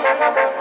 Gracias.